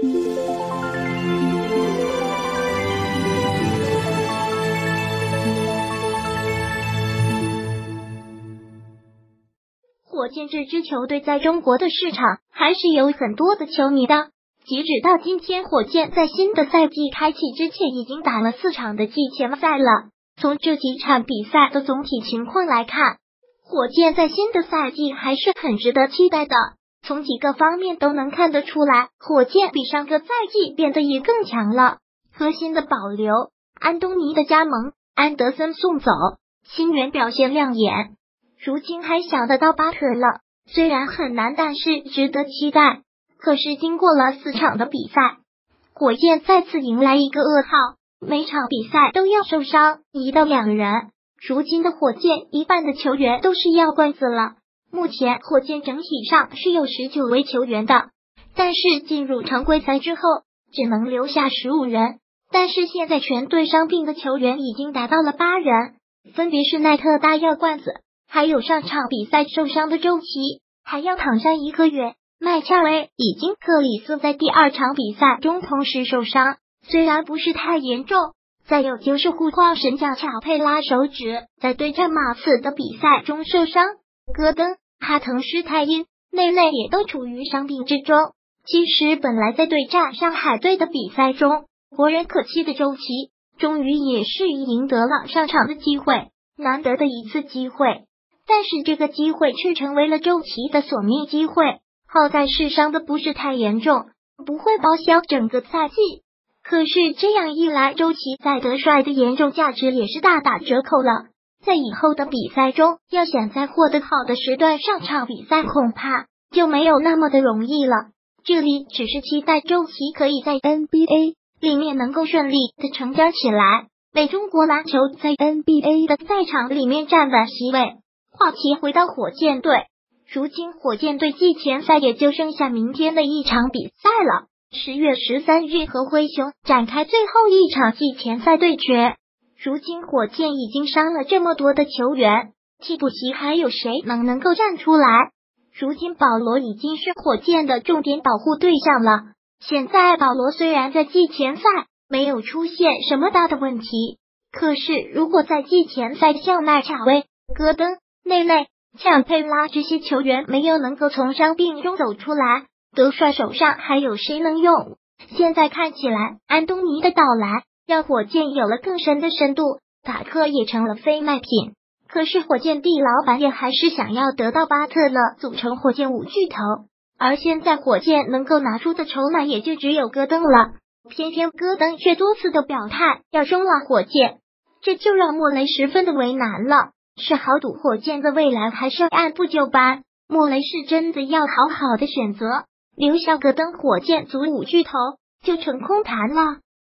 火箭这支球队在中国的市场还是有很多的球迷的。截止到今天，火箭在新的赛季开启之前已经打了四场的季前赛了。从这几场比赛的总体情况来看，火箭在新的赛季还是很值得期待的。从几个方面都能看得出来，火箭比上个赛季变得也更强了。核心的保留，安东尼的加盟，安德森送走，新援表现亮眼。如今还想得到巴特勒，虽然很难，但是值得期待。可是经过了四场的比赛，火箭再次迎来一个噩耗，每场比赛都要受伤一到两人。如今的火箭一半的球员都是药罐子了。目前火箭整体上是有十九位球员的，但是进入常规赛之后只能留下十五人。但是现在全队伤病的球员已经达到了八人，分别是奈特大药罐子，还有上场比赛受伤的周琦，还要躺上一个月。麦恰威已经，克里斯在第二场比赛中同时受伤，虽然不是太严重。再有就是护框神将乔佩拉手指在对战马刺的比赛中受伤，戈登、哈滕施泰因、内内也都处于伤病之中。其实本来在对战上海队的比赛中，活人可期的周琦终于也是赢得了上场的机会，难得的一次机会。但是这个机会却成为了周琦的索命机会。好在是伤的不是太严重，不会报销整个赛季。可是这样一来，周琦在德帅的严重价值也是大打折扣了。在以后的比赛中，要想在获得好的时段上场比赛，恐怕就没有那么的容易了。这里只是期待周琦可以在 NBA 里面能够顺利的成长起来，为中国篮球在 NBA 的赛场里面站稳席位。话题回到火箭队。如今，火箭队季前赛也就剩下明天的一场比赛了。十月十三日和灰熊展开最后一场季前赛对决。如今，火箭已经伤了这么多的球员，替补席还有谁能能够站出来？如今，保罗已经是火箭的重点保护对象了。现在，保罗虽然在季前赛没有出现什么大的问题，可是如果在季前赛像麦卡威、戈登、内内，像佩拉这些球员没有能够从伤病中走出来，德帅手上还有谁能用？现在看起来，安东尼的到来让火箭有了更深的深度，塔克也成了非卖品。可是火箭地老板也还是想要得到巴特勒组成火箭五巨头，而现在火箭能够拿出的筹码也就只有戈登了。偏偏戈登却多次的表态要中了火箭，这就让莫雷十分的为难了。是豪赌火箭的未来，还是按部就班？莫雷是真的要好好的选择，留下戈登，火箭组五巨头就成空谈了。